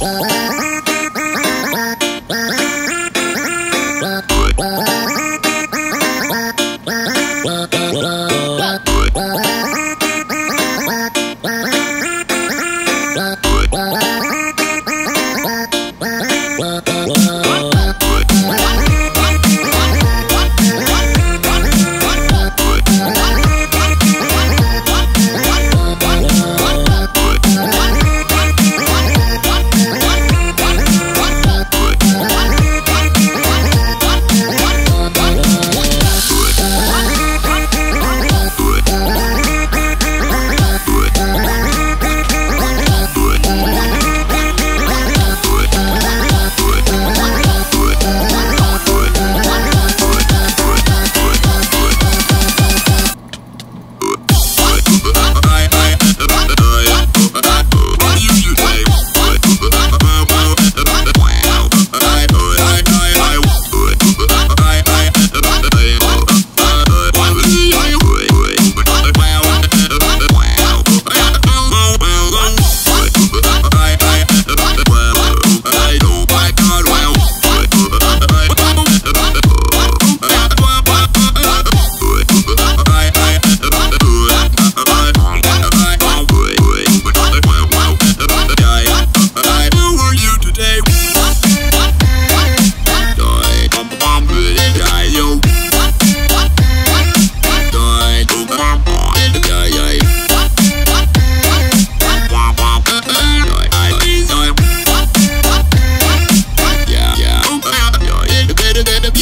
Oh.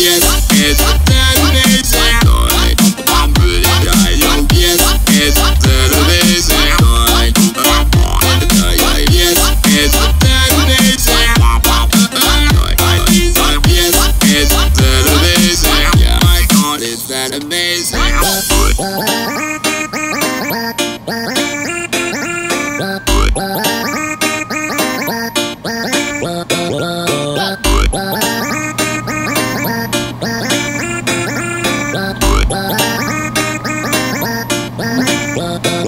Yes, it's Bye.